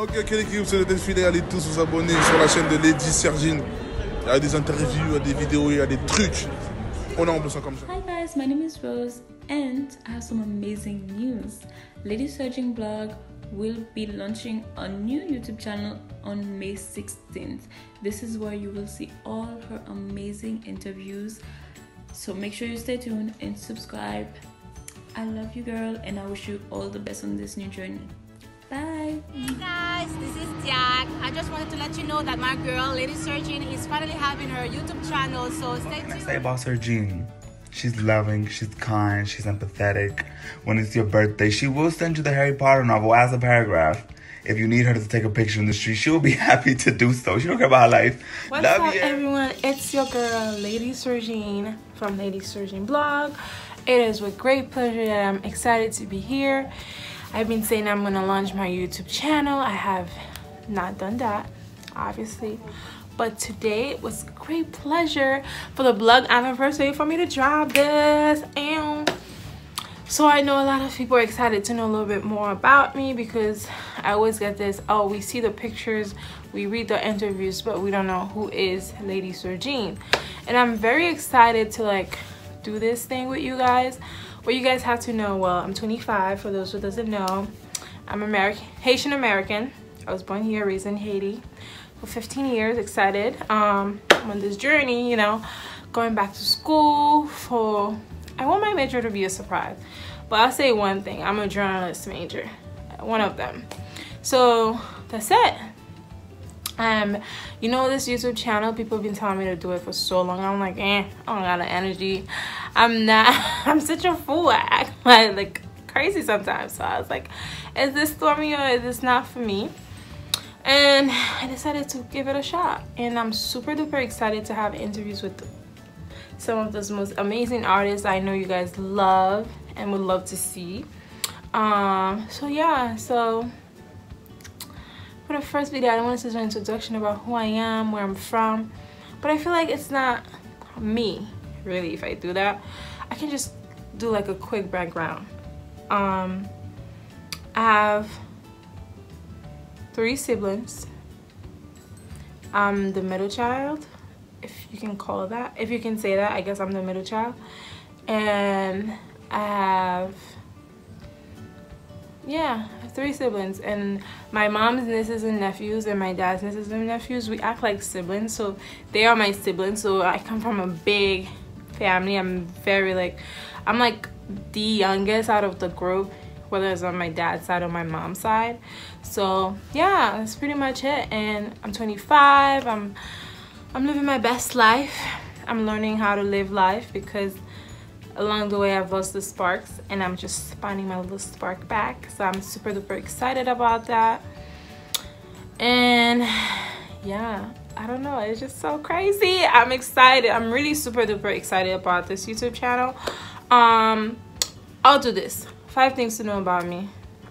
Ok. Allez tous vous abonner sur la chaîne de Lady Sergine. Il y a des interviews, il y a des vidéos, il y a des trucs. On est en comme ça. Hi guys, my name is Rose and I have some amazing news. Lady Sergine Blog will be launching a new YouTube channel on May 16th. This is where you will see all her amazing interviews. So make sure you stay tuned and subscribe. I love you, girl, and I wish you all the best on this new journey. Hey guys, this is Jack. I just wanted to let you know that my girl, Lady Sergine, is finally having her YouTube channel. So stay tuned. Say about Sergine. She's loving, she's kind, she's empathetic. When it's your birthday, she will send you the Harry Potter novel as a paragraph. If you need her to take a picture in the street, she'll be happy to do so. She don't care about her life. What's Love up, you. everyone? It's your girl, Lady Sergine from Lady Sergine Blog. It is with great pleasure that I'm excited to be here. I've been saying I'm gonna launch my YouTube channel. I have not done that, obviously. But today it was great pleasure for the blog anniversary for me to drop this. And so I know a lot of people are excited to know a little bit more about me because I always get this, oh, we see the pictures, we read the interviews, but we don't know who is Lady Sergine. And I'm very excited to like do this thing with you guys. What you guys have to know, well, I'm 25 for those who doesn't know. I'm American, Haitian American. I was born here, raised in Haiti for 15 years, excited. Um, I'm on this journey, you know, going back to school for, I want my major to be a surprise. But I'll say one thing, I'm a journalist major, one of them. So that's it. Um, you know this YouTube channel, people have been telling me to do it for so long. I'm like, eh, I don't got the energy. I'm not, I'm such a fool. I act like, like crazy sometimes. So I was like, is this for me or is this not for me? And I decided to give it a shot. And I'm super duper excited to have interviews with some of those most amazing artists I know you guys love and would love to see. Um, so yeah, so for the first video, I wanted to do an introduction about who I am, where I'm from. But I feel like it's not me, really, if I do that. I can just do like a quick background. Um, I have three siblings. I'm the middle child, if you can call that. If you can say that, I guess I'm the middle child. And I have yeah three siblings. And my mom's nieces and nephews and my dad's nieces and nephews we act like siblings. So they are my siblings. So i come from a big family. I'm very like i'm like the youngest out of the group whether it's on my dad's side or my mom's side. So yeah that's pretty much it. And i'm 25 i'm i'm living my best life. I'm learning how to live life because along the way I've lost the sparks and I'm just finding my little spark back. So I'm super duper excited about that. And yeah I don't know it's just so crazy. I'm excited. I'm really super duper excited about this YouTube channel. Um I'll do this. Five things to know about me.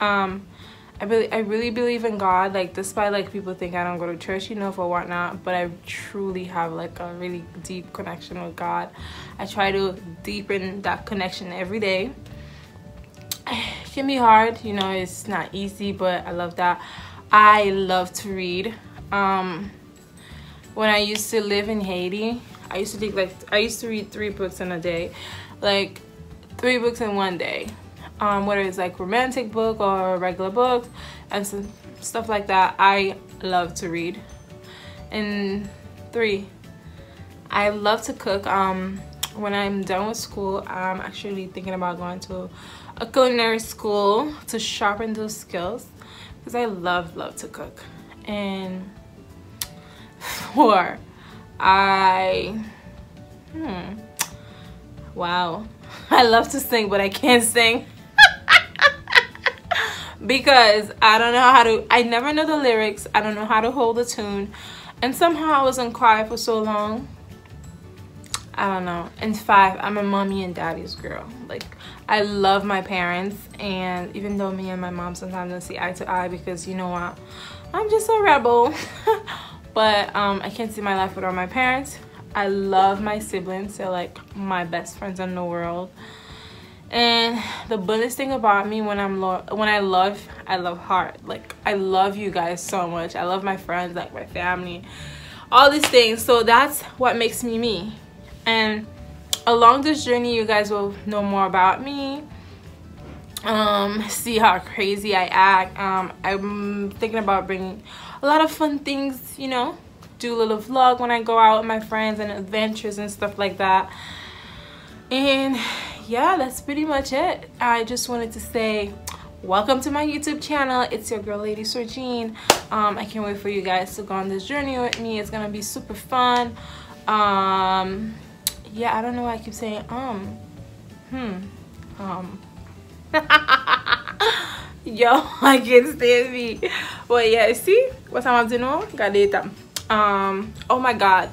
Um I really, I really believe in God. Like, despite like people think I don't go to church, you know, for whatnot, but I truly have like a really deep connection with God. I try to deepen that connection every day. It can be hard, you know, it's not easy, but I love that. I love to read. Um, when I used to live in Haiti, I used to take like I used to read three books in a day, like three books in one day um, whether it's like romantic book or regular books and some stuff like that I love to read. And three I love to cook. Um, when I'm done with school I'm actually thinking about going to a culinary school to sharpen those skills because I love love to cook. And four I hmm wow. I love to sing but I can't sing because I don't know how to I never know the lyrics. I don't know how to hold a tune. And somehow I was in choir for so long. I don't know. And five I'm a mommy and daddy's girl. Like I love my parents. And even though me and my mom sometimes don't see eye to eye because you know what? I'm just a rebel. But um, I can't see my life without my parents. I love my siblings. They're like my best friends in the world And the bonus thing about me when I'm lo- when I love, I love hard. Like I love you guys so much. I love my friends, like my family, all these things. So that's what makes me me. And along this journey, you guys will know more about me. Um, see how crazy I act. Um, I'm thinking about bringing a lot of fun things, you know, do a little vlog when I go out with my friends and adventures and stuff like that. And yeah that's pretty much it. I just wanted to say welcome to my youtube channel. It's your girl lady Sergine um i can't wait for you guys to go on this journey with me. It's gonna be super fun. Um yeah i don't know why i keep saying um hmm um. Yo i can't stand me. But yeah see? What i'm doing got it um oh my god.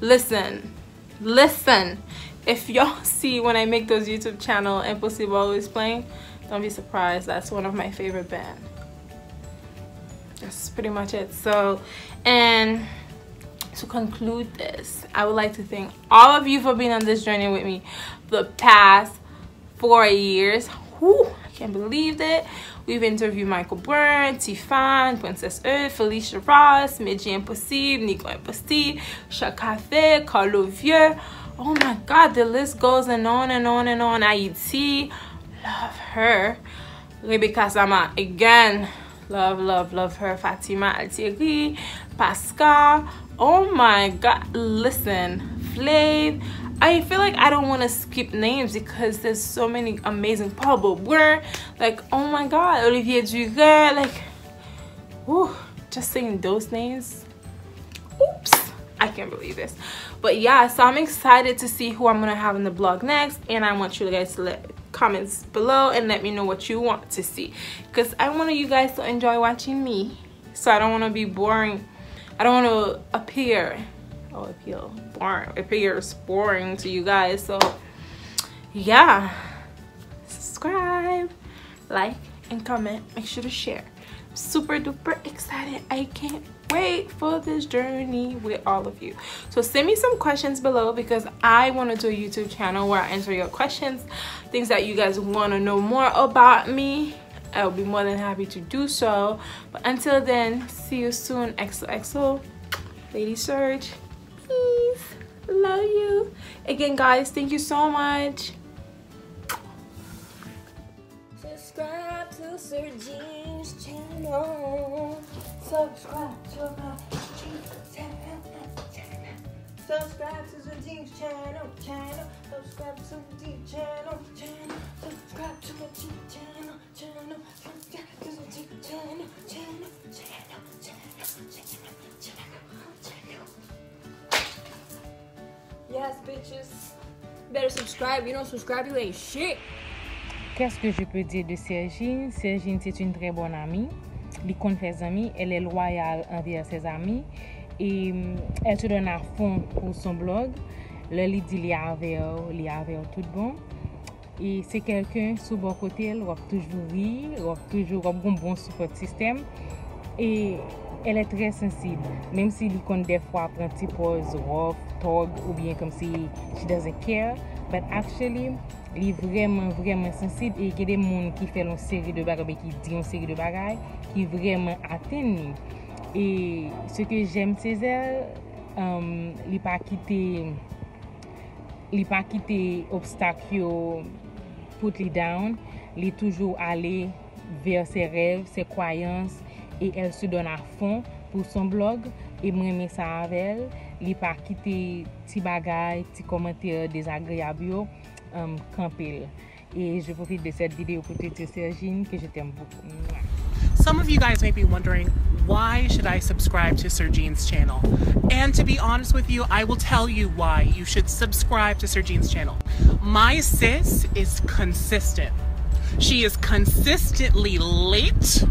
Listen. Listen if y'all see when I make those YouTube channel Impossible is playing, don't be surprised. That's one of my favorite band. That's pretty much it. So, and to conclude this, I would like to thank all of you for being on this journey with me the past four years. Whew, I can't believe it. We've interviewed Michael Byrne, Tiffany, Princess Eud, Felicia Ross, Medji Impossible, Nico Impossible, Chakafe, Carlo Vieux, oh my god the list goes and on and on and on. Aiti love her. Rebecca Sama again love love love her. Fatima Altieri Pascal. Oh my god listen Flav. I feel like I don't want to skip names because there's so many amazing Paul Boer like oh my god Olivier Duguay like whew, just saying those names. Oops I can't believe this. But yeah so i'm excited to see who i'm gonna have in the blog next and i want you guys to let comments below and let me know what you want to see. Because i want you guys to enjoy watching me. So i don't want to be boring i don't want to appear oh appeal boring appears boring to you guys. So yeah subscribe like and comment make sure to share. Super duper excited. I can't wait for this journey with all of you. So send me some questions below because i want to do a youtube channel where i answer your questions things that you guys want to know more about me. I'll be more than happy to do so. But until then see you soon. Xoxo lady surge peace. Love you. Again guys thank you so much Jean's channel subscribe to my channel. Subscribe to Dean channel, channel. Subscribe to the Dean channel, channel. Subscribe to the Dean channel, channel. Subscribe to the Dean channel, channel, channel, channel, channel, channel. Yes, bitches. Better subscribe. You don't subscribe, you ain't shit. Qu'est-ce que je peux dire de Sergine? Sergine, c'est une très bonne amie. Elle compte ses amis. Elle est loyale envers ses amis. Et mm, elle se donne à fond pour son blog. Le lit dit li aveo, oh, li aveo oh, tout bon. E se kelken sou bon kote, l wap toujou ri, wap toujou wap goun bon support sistem. E el e tre sensib. Mem si li kon defwa pranti poz, rof, tog, ou bien kom si she doesn't care. But actually, li vremen vremen sensib e gede moun ki fè lon seri de bagay be ki di yon seri de bagay ki vremen aten ni. E se ke jem Cezèl, um, li pa kite li pa kite obstak yo put li down, li toujou ale ver se rev, se kwayans e el se don a fon pou son blog e mwen me sa avel. Li pa kite ti bagay, ti yo, um, je profite de te Sergine je. Some of you guys may be wondering, why should I subscribe to Sergine's channel? And to be honest with you, I will tell you why you should subscribe to Sergine's channel. My sis is consistent. She is consistently late.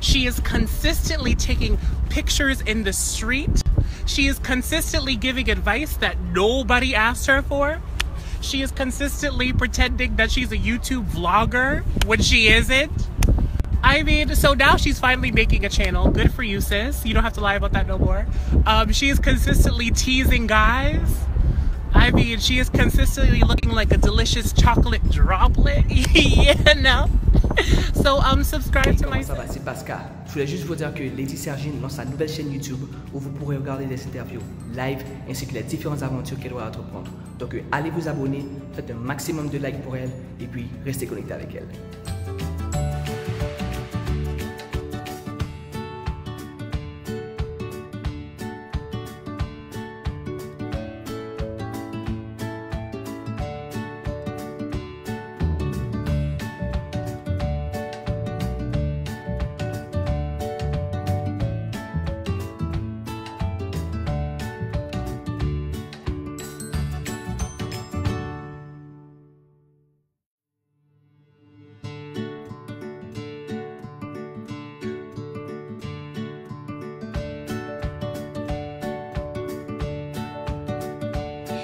She is consistently taking pictures in the street. She is consistently giving advice that nobody asked her for. She is consistently pretending that she's a YouTube vlogger when she isn't. I mean, so now she's finally making a channel. Good for you, sis. You don't have to lie about that no more. Um, she is consistently teasing guys. I mean, she is consistently looking like a delicious chocolate droplet, you know? So, um, subscribe to my... Ça va? C'est Pascal. Je voulais juste vous dire que Lady Sergine lance sa nouvelle chaîne YouTube où vous pourrez regarder des interviews live ainsi que les différentes aventures qu'elle doit entreprendre. Donc, euh, allez vous abonner, faites un maximum de likes pour elle et puis restez connectés avec elle.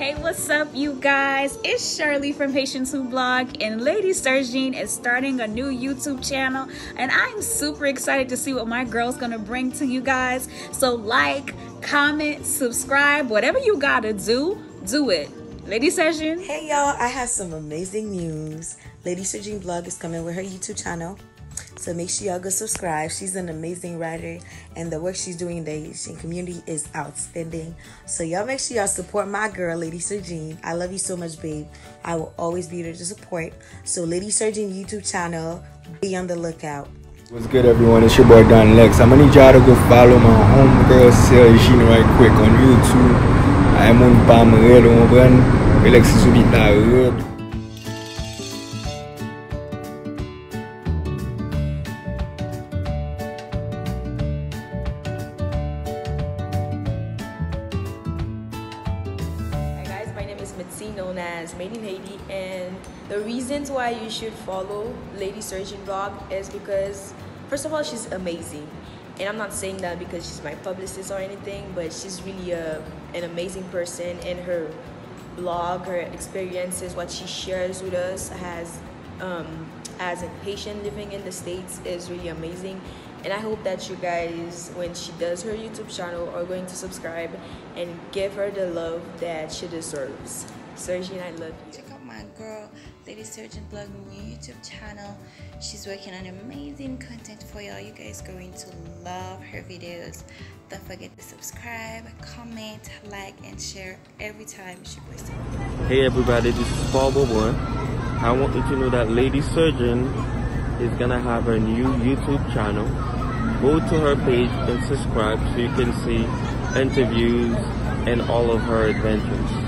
Hey, what's up, you guys? It's Shirley from Patience Who Blog, and Lady Sergine is starting a new YouTube channel, and I'm super excited to see what my girl's gonna bring to you guys. So, like, comment, subscribe, whatever you gotta do, do it. Lady Sergine. Hey, y'all, I have some amazing news. Lady Sergine Blog is coming with her YouTube channel. So make sure y'all go subscribe. She's an amazing writer, and the work she's doing in the Haitian community is outstanding. So y'all make sure y'all support my girl, Lady Sergine. I love you so much, babe. I will always be there to support. So Lady Sergine YouTube channel, be on the lookout. What's good, everyone? It's your boy Don Lex. I'm gonna need y'all to go follow my homegirl Sergine right quick on YouTube. I'm on Palmerelle, on. Relax, subit na known as Made in Haiti, and the reasons why you should follow Lady Sergine blog is because, first of all, she's amazing, and I'm not saying that because she's my publicist or anything, but she's really a, an amazing person, and her blog, her experiences, what she shares with us has um, as a patient living in the states is really amazing. And i hope that you guys when she does her youtube channel are going to subscribe and give her the love that she deserves Sergine, i love you check out my girl lady Sergine blog new youtube channel she's working on amazing content for y'all you guys going to love her videos don't forget to subscribe comment like and share every time she posts Hey everybody, this is Paul Boboy. I want you to know that Lady Sergine is gonna have her new YouTube channel. Go to her page and subscribe so you can see interviews and all of her adventures.